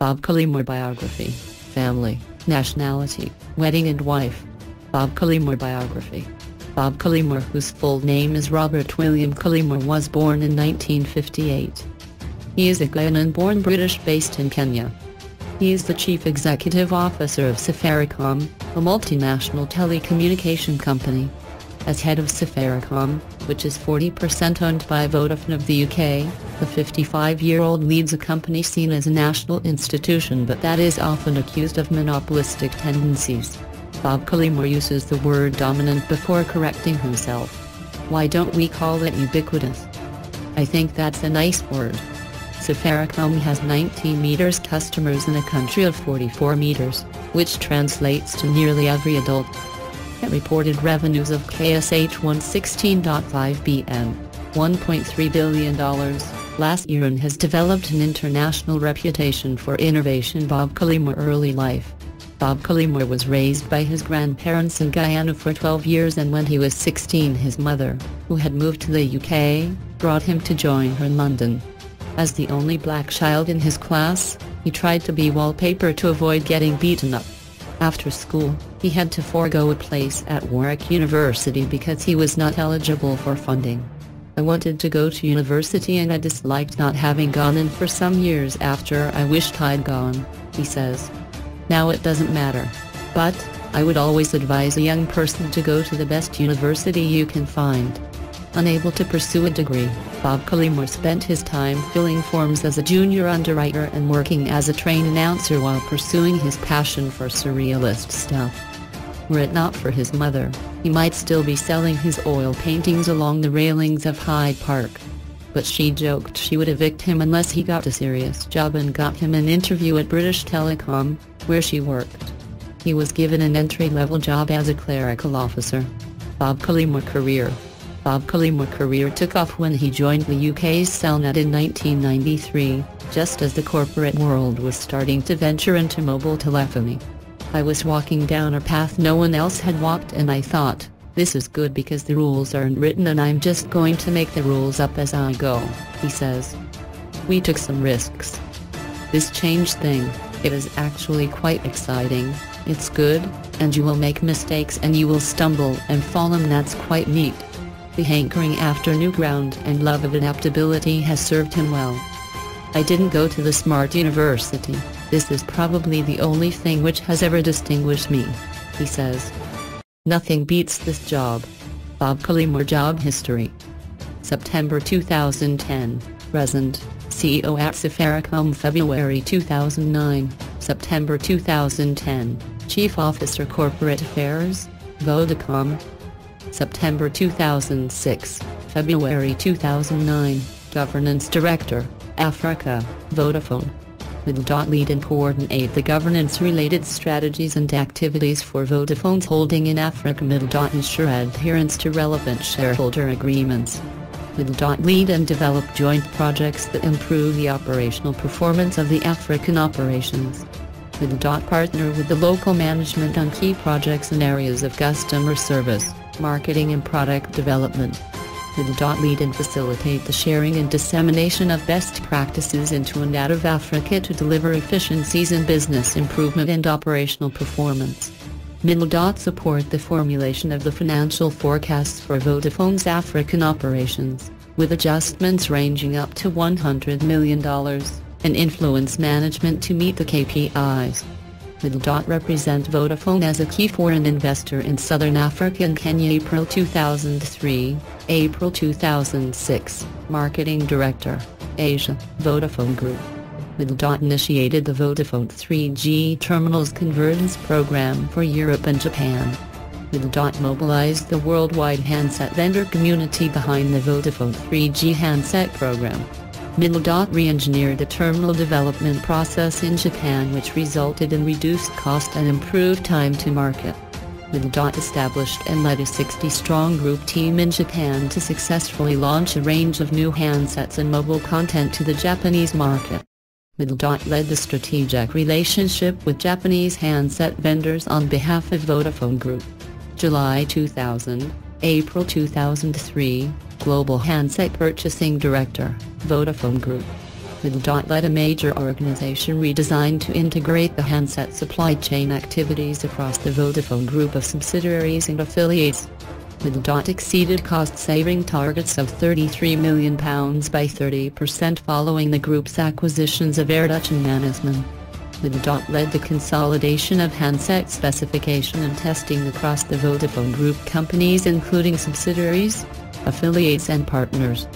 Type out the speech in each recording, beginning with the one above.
Bob Collymore biography, family, nationality, wedding and wife. Bob Collymore biography. Bob Collymore whose full name is Robert William Collymore was born in 1958. He is a Ghanaian-born British based in Kenya. He is the Chief Executive Officer of Safaricom, a multinational telecommunication company. As head of Safaricom, which is 40% owned by Vodafone of the UK, the 55-year-old leads a company seen as a national institution but that is often accused of monopolistic tendencies. Bob Collymore uses the word dominant before correcting himself. Why don't we call it ubiquitous? I think that's a nice word. Safaricom has 19 meters customers in a country of 44 meters, which translates to nearly every adult. Reported revenues of KSH 116.5 bn, $1.3 billion, last year and has developed an international reputation for innovation Bob Collymore early life. Bob Collymore was raised by his grandparents in Guyana for 12 years and when he was 16 his mother, who had moved to the UK, brought him to join her in London. As the only black child in his class, he tried to be wallpaper to avoid getting beaten up. After school, he had to forego a place at Warwick University because he was not eligible for funding. I wanted to go to university and I disliked not having gone in for some years after I wished I'd gone, he says. Now it doesn't matter. But, I would always advise a young person to go to the best university you can find. Unable to pursue a degree, Bob Collymore spent his time filling forms as a junior underwriter and working as a train announcer while pursuing his passion for surrealist stuff. Were it not for his mother, he might still be selling his oil paintings along the railings of Hyde Park. But she joked she would evict him unless he got a serious job and got him an interview at British Telecom, where she worked. He was given an entry-level job as a clerical officer. Bob Collymore career Bob Collymore career took off when he joined the UK's Cellnet in 1993, just as the corporate world was starting to venture into mobile telephony. I was walking down a path no one else had walked and I thought, this is good because the rules aren't written and I'm just going to make the rules up as I go, he says. We took some risks. This change thing, it is actually quite exciting, it's good, and you will make mistakes and you will stumble and fall and that's quite neat. The hankering after new ground and love of adaptability has served him well. I didn't go to the smart university, this is probably the only thing which has ever distinguished me, he says. Nothing beats this job. Bob Collymore Job History. September 2010, present, CEO at Safaricom February 2009, September 2010, Chief Officer Corporate Affairs, Vodacom, September 2006, February 2009, Governance Director, Africa, Vodafone. Middle lead and coordinate the governance-related strategies and activities for Vodafone's holding in Africa. Middle ensure adherence to relevant shareholder agreements. Middle lead and develop joint projects that improve the operational performance of the African operations. Middle partner with the local management on key projects in areas of customer service marketing and product development. Middle lead and facilitate the sharing and dissemination of best practices into and out of Africa to deliver efficiencies in business improvement and operational performance. Middle support the formulation of the financial forecasts for Vodafone's African operations, with adjustments ranging up to $100 million, and influence management to meet the KPIs. Middle represent Vodafone as a key foreign investor in Southern Africa and Kenya April 2003, April 2006, Marketing Director, Asia, Vodafone Group. Middle initiated the Vodafone 3G Terminals Convergence Program for Europe and Japan. Middle mobilized the worldwide handset vendor community behind the Vodafone 3G handset program. Middle re-engineered the terminal development process in Japan which resulted in reduced cost and improved time to market. Middle established and led a 60-strong group team in Japan to successfully launch a range of new handsets and mobile content to the Japanese market. Middle led the strategic relationship with Japanese handset vendors on behalf of Vodafone Group. July 2000, April 2003, Global Handset Purchasing Director, Vodafone Group. Middledot led a major organization redesigned to integrate the handset supply chain activities across the Vodafone group of subsidiaries and affiliates. Middledot exceeded cost-saving targets of £33 million by 30% following the group's acquisitions of AirTouch and Mannesmann. Middledot led the consolidation of handset specification and testing across the Vodafone Group companies including subsidiaries, affiliates and partners.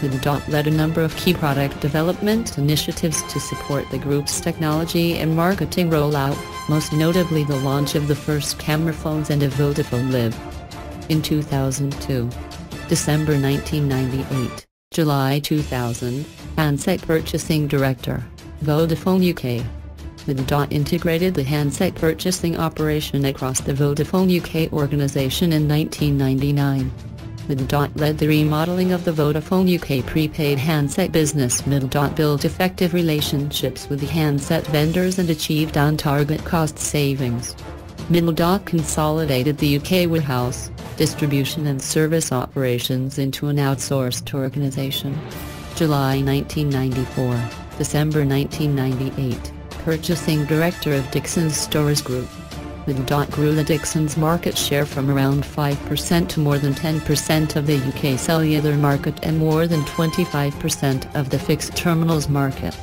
Middledot led a number of key product development initiatives to support the group's technology and marketing rollout, most notably the launch of the first camera phones and a Vodafone Live. In 2002, December 1998, July 2000, handset purchasing director, Vodafone UK. Middledot integrated the handset purchasing operation across the Vodafone UK organisation in 1999. Middledot led the remodeling of the Vodafone UK prepaid handset business. Middledot built effective relationships with the handset vendors and achieved on-target cost savings. Middledot consolidated the UK warehouse, distribution and service operations into an outsourced organization. July 1994, December 1998 purchasing director of Dixons Stores Group. Middledot grew the Dixons market share from around 5% to more than 10% of the UK cellular market and more than 25% of the fixed terminals market.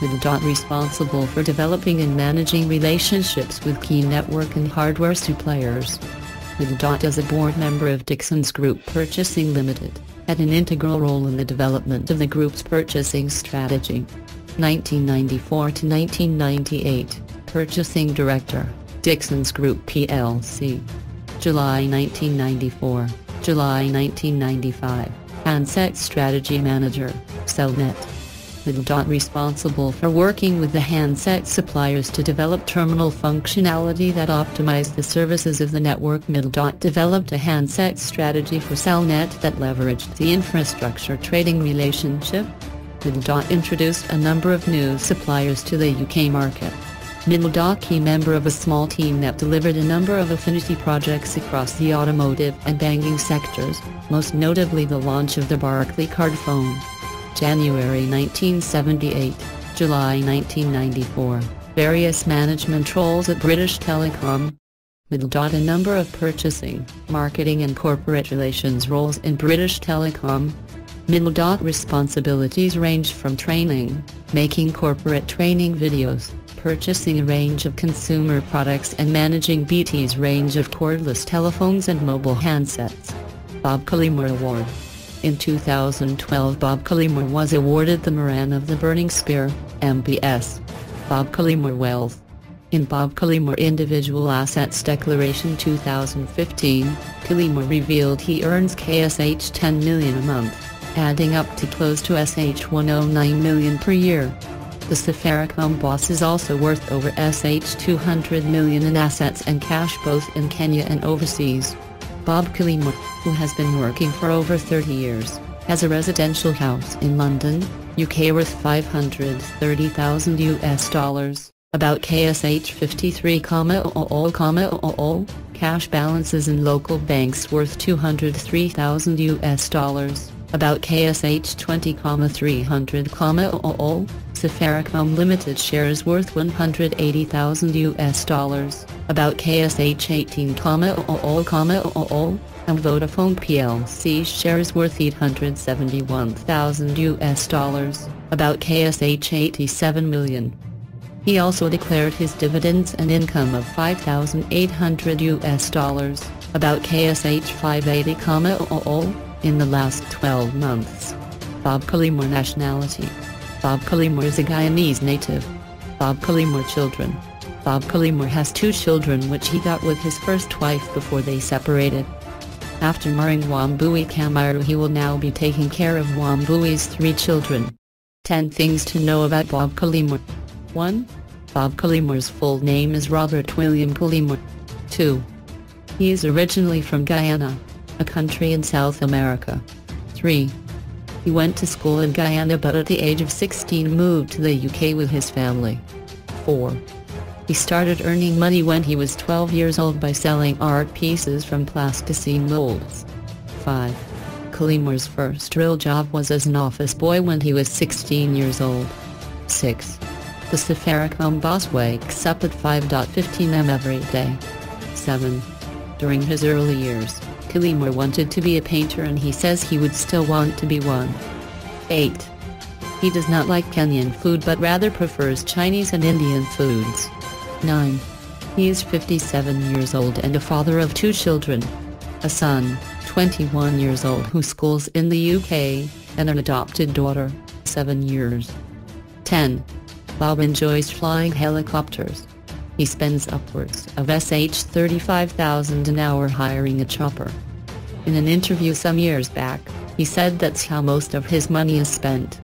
Middledot responsible for developing and managing relationships with key network and hardware suppliers. Middledot as a board member of Dixons Group Purchasing Limited, had an integral role in the development of the group's purchasing strategy. 1994 to 1998, Purchasing Director, Dixons Group plc. July 1994, July 1995, Handset Strategy Manager, Cellnet. Middledot responsible for working with the handset suppliers to develop terminal functionality that optimized the services of the network. Middledot developed a handset strategy for Cellnet that leveraged the infrastructure trading relationship, Middledot introduced a number of new suppliers to the UK market. Middledot key member of a small team that delivered a number of affinity projects across the automotive and banking sectors, most notably the launch of the Barclaycard phone. January 1978, July 1994, various management roles at British Telecom. Middledot a number of purchasing, marketing and corporate relations roles in British Telecom, Middledot responsibilities range from training, making corporate training videos, purchasing a range of consumer products and managing BT's range of cordless telephones and mobile handsets. Bob Collymore Award In 2012 Bob Collymore was awarded the Moran of the Burning Spear, MBS. Bob Collymore Wealth in Bob Collymore Individual Assets Declaration 2015, Collymore revealed he earns KSH 10 million a month adding up to close to SH 109 million per year. The Safaricom boss is also worth over SH 200 million in assets and cash both in Kenya and overseas. Bob Collymore, who has been working for over 30 years, has a residential house in London, UK worth 530,000 US dollars, about KSH 53,000, cash balances in local banks worth 203,000 US dollars about KSH 20,300, Safaricom Limited shares worth 180,000 US dollars, about KSH 18, and Vodafone plc shares worth 871,000 US dollars, about KSH 87 million. He also declared his dividends and income of 5,800 US dollars, about KSH 580, in the last 12 months. Bob Collymore nationality. Bob Collymore is a Guyanese native. Bob Collymore children. Bob Collymore has two children which he got with his first wife before they separated. After marrying Wambui Kamiru he will now be taking care of Wambui's three children. 10 things to know about Bob Collymore. 1. Bob Collymore's full name is Robert William Collymore. 2. He is originally from Guyana a country in South America. 3. He went to school in Guyana but at the age of 16 moved to the UK with his family. 4. He started earning money when he was 12 years old by selling art pieces from plasticine molds. 5. Collymore's first real job was as an office boy when he was 16 years old. 6. The Safaricom boss wakes up at 5.15 am every day. 7. During his early years, Collymore wanted to be a painter and he says he would still want to be one. 8. He does not like Kenyan food but rather prefers Chinese and Indian foods. 9. He is 57 years old and a father of two children. A son, 21 years old who schools in the UK, and an adopted daughter, 7 years. 10. Bob enjoys flying helicopters. He spends upwards of SH 35,000 an hour hiring a chopper. In an interview some years back, he said that's how most of his money is spent.